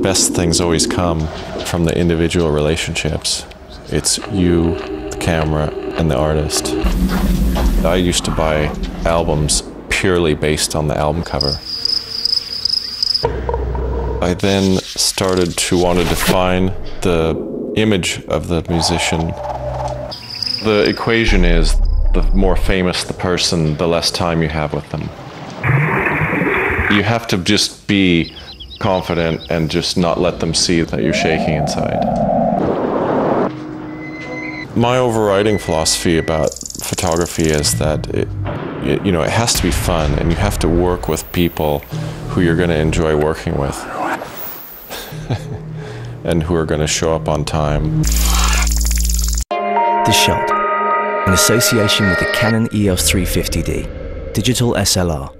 best things always come from the individual relationships. It's you, the camera, and the artist. I used to buy albums purely based on the album cover. I then started to want to define the image of the musician. The equation is the more famous the person, the less time you have with them. You have to just be confident and just not let them see that you're shaking inside. My overriding philosophy about photography is that it, it, you know, it has to be fun and you have to work with people who you're going to enjoy working with and who are going to show up on time. The Shot, in association with the Canon EOS 350D, digital SLR.